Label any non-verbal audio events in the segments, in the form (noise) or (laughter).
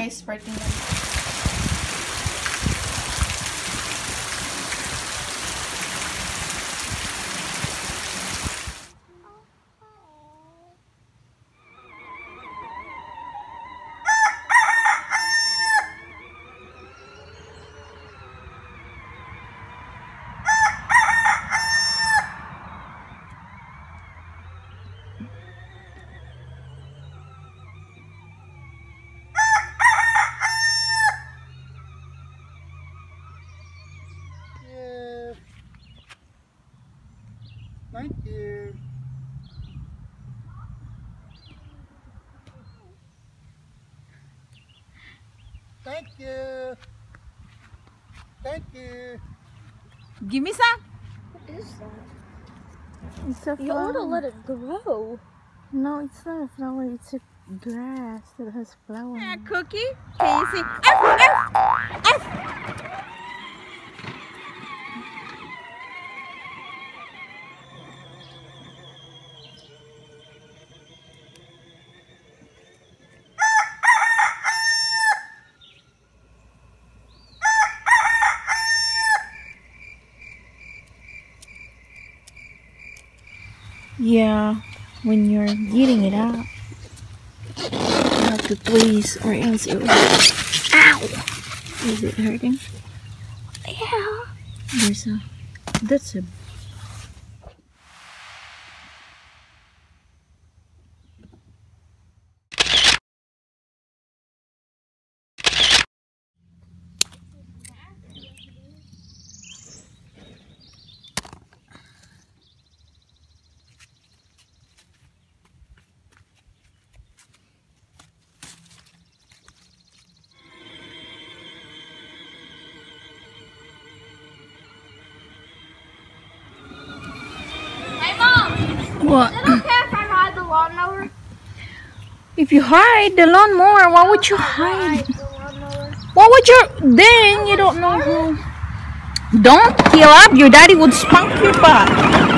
guys, parting na. Thank you. Thank you. Thank you. Give me some. What is that? It's a flower. You ought to let it grow. No, it's not a flower. It's a grass that has flowers. Yeah, cookie. Can you see? F, F, F. Yeah, when you're getting it out, you have to please, or else it will. Ow! Is it hurting? Yeah. There's a. That's a. What? Is it okay if I ride the lawnmower? If you hide the lawnmower, why would you hide? lawnmower. Would you? Then you don't know who. Don't kill up. Your daddy would spunk your butt.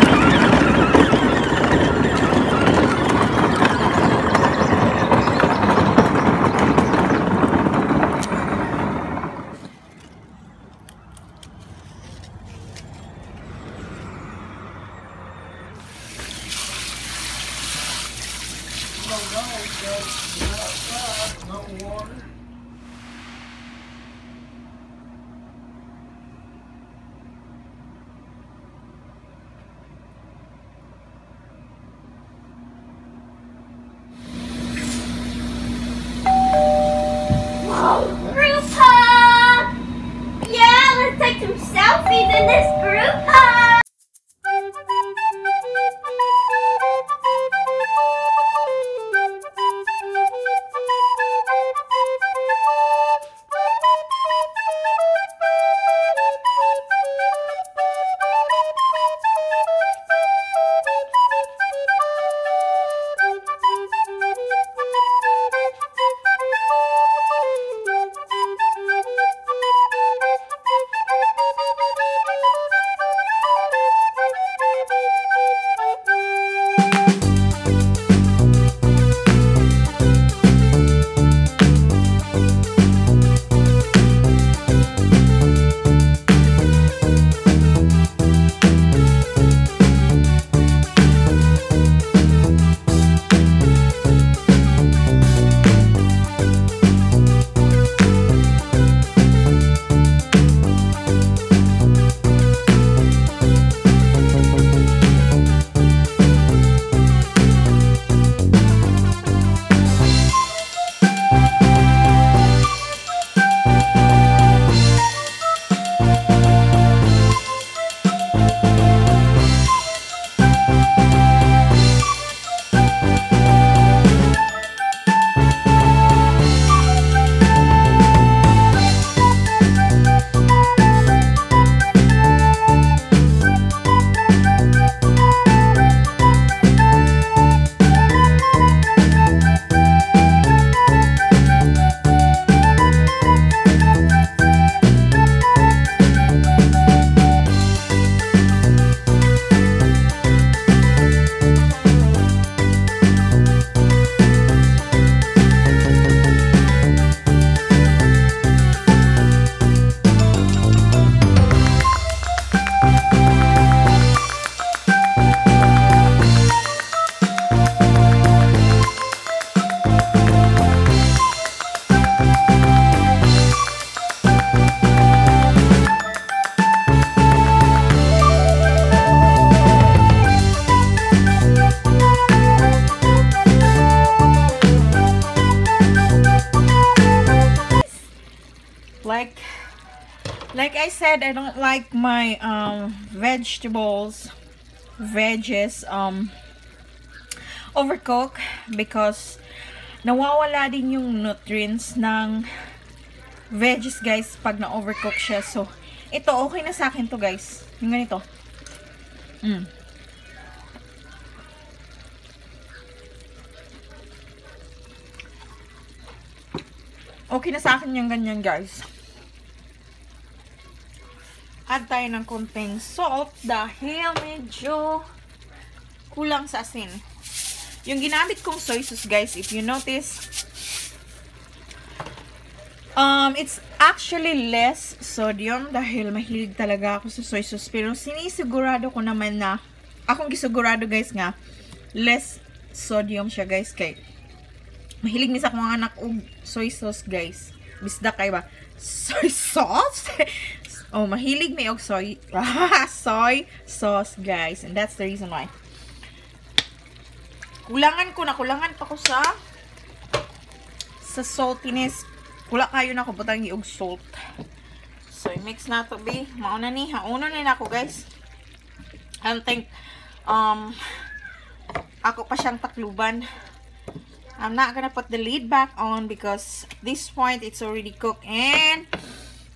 Like I said, I don't like my um, vegetables, veggies, um, overcook because nawawala din yung nutrients ng veggies guys pag na-overcook siya. So, ito okay na sa akin to guys. Yung ganito. Mm. Okay na sa akin yung ganyan guys. Add tayo ng konting salt dahil medyo kulang sa asin. Yung ginamit kong soy sauce guys, if you notice, um, it's actually less sodium dahil mahilig talaga ako sa soy sauce. Pero sinisigurado ko naman na, akong gisigurado guys nga, less sodium siya guys kay mahilig ni sa akong anak og soy sauce guys. Bisda kay ba? Soy sauce? (laughs) oh, mahilig may og soy (laughs) soy sauce guys. And that's the reason why. Kulangan ko na kulangan pa ko sa sa saltiness. Kula kayo na ko butang og salt. So, i-mix na to be. Mauna ni. Hauna ni na ako guys. I don't think um ako pa siyang takluban. I'm not gonna put the lid back on because this point it's already cooked and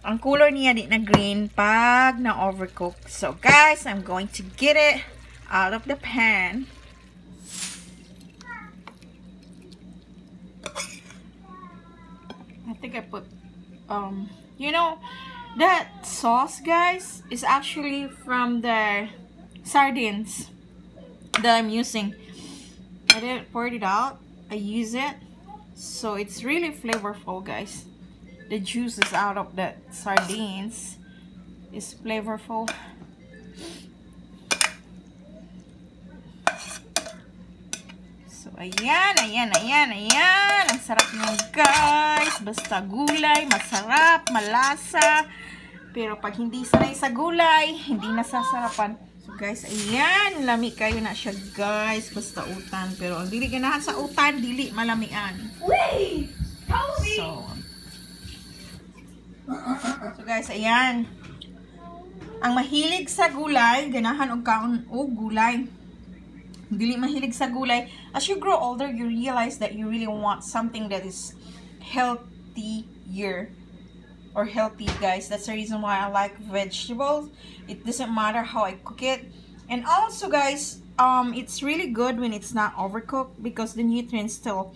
ang color niya di na green pag na overcook. So guys, I'm going to get it out of the pan. I think I put um you know that sauce guys is actually from the sardines that I'm using. I didn't pour it out I use it. So it's really flavorful guys. The juices out of the sardines. Is flavorful. So ayan ayan ayan ayan. Ang sarap nyo guys. Basta gulay masarap malasa. Pero pag hindi sanay sa gulay hindi nasasarapan guys, ayan, lami kayo na siya guys, basta utan. Pero ang dili ganahan sa utan, dili malamian. Toby! So, so guys, ayan. Ang mahilig sa gulay, ganahan og kaon og gulay. Dili mahilig sa gulay. As you grow older, you realize that you really want something that is healthier or healthy guys. That's the reason why I like vegetables. It doesn't matter how I cook it. And also guys um it's really good when it's not overcooked because the nutrients still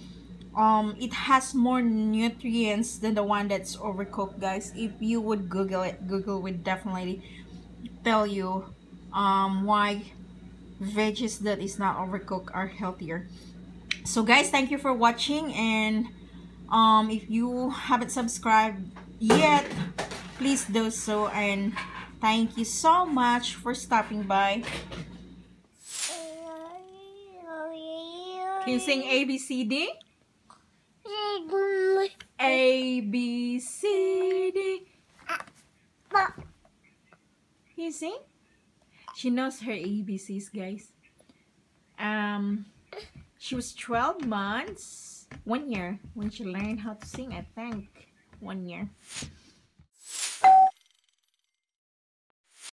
um it has more nutrients than the one that's overcooked guys. If you would google it google would definitely tell you um why veggies that is not overcooked are healthier. So guys thank you for watching and um if you haven't subscribed yet, please do so. And thank you so much for stopping by. Can you sing A, B, C, D? A, B, C, D. Can you sing? She knows her ABCs, guys. Um, she was 12 months, one year, when she learned how to sing, I think one year.